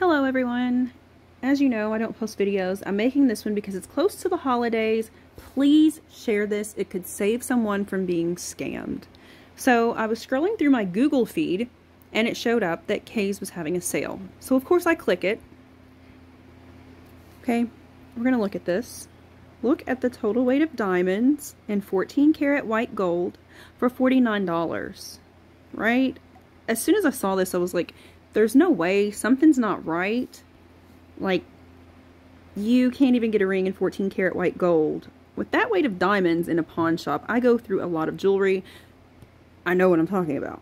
Hello everyone! As you know, I don't post videos. I'm making this one because it's close to the holidays. Please share this. It could save someone from being scammed. So I was scrolling through my Google feed and it showed up that Kay's was having a sale. So of course I click it. Okay, we're going to look at this. Look at the total weight of diamonds and 14 karat white gold for $49, right? As soon as I saw this, I was like, there's no way, something's not right. Like, you can't even get a ring in 14 karat white gold. With that weight of diamonds in a pawn shop, I go through a lot of jewelry. I know what I'm talking about.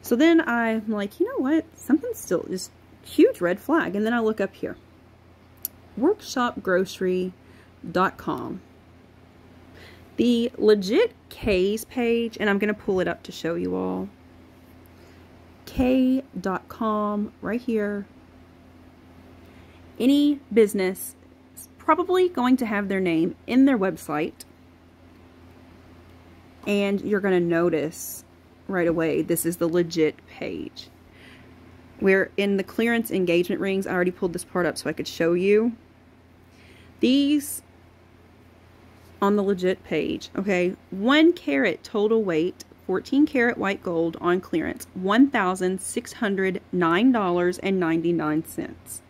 So then I'm like, you know what? Something's still just huge red flag. And then I look up here. Workshopgrocery.com. The legit Kay's page, and I'm going to pull it up to show you all. Kay.com right here. Any business is probably going to have their name in their website. And you're going to notice right away this is the legit page. We're in the clearance engagement rings, I already pulled this part up so I could show you. These on the legit page, okay, one carat total weight 14 karat white gold on clearance, $1,609.99.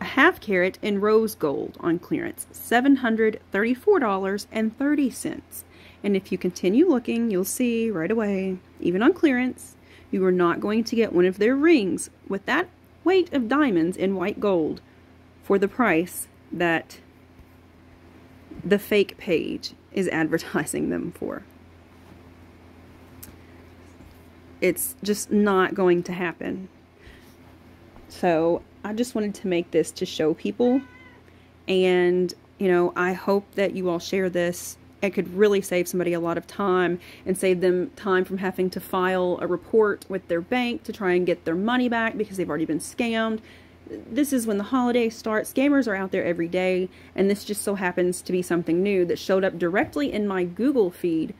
A half carat in rose gold on clearance, $734.30. And if you continue looking, you'll see right away, even on clearance, you are not going to get one of their rings with that weight of diamonds in white gold for the price that the fake page is advertising them for. It's just not going to happen. So I just wanted to make this to show people. And, you know, I hope that you all share this. It could really save somebody a lot of time and save them time from having to file a report with their bank to try and get their money back because they've already been scammed. This is when the holiday starts. Scammers are out there every day, and this just so happens to be something new that showed up directly in my Google feed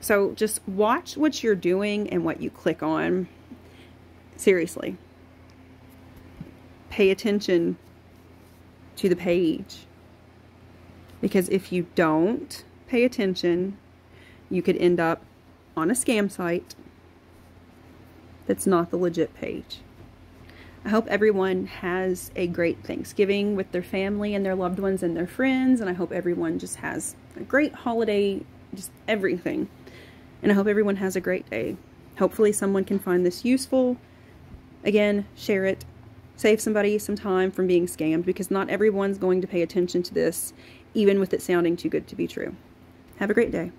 so just watch what you're doing and what you click on. Seriously. Pay attention to the page. Because if you don't pay attention, you could end up on a scam site that's not the legit page. I hope everyone has a great Thanksgiving with their family and their loved ones and their friends. And I hope everyone just has a great holiday, just everything. And I hope everyone has a great day. Hopefully someone can find this useful. Again, share it. Save somebody some time from being scammed because not everyone's going to pay attention to this, even with it sounding too good to be true. Have a great day.